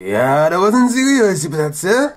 Yeah, that wasn't serious, but that's it.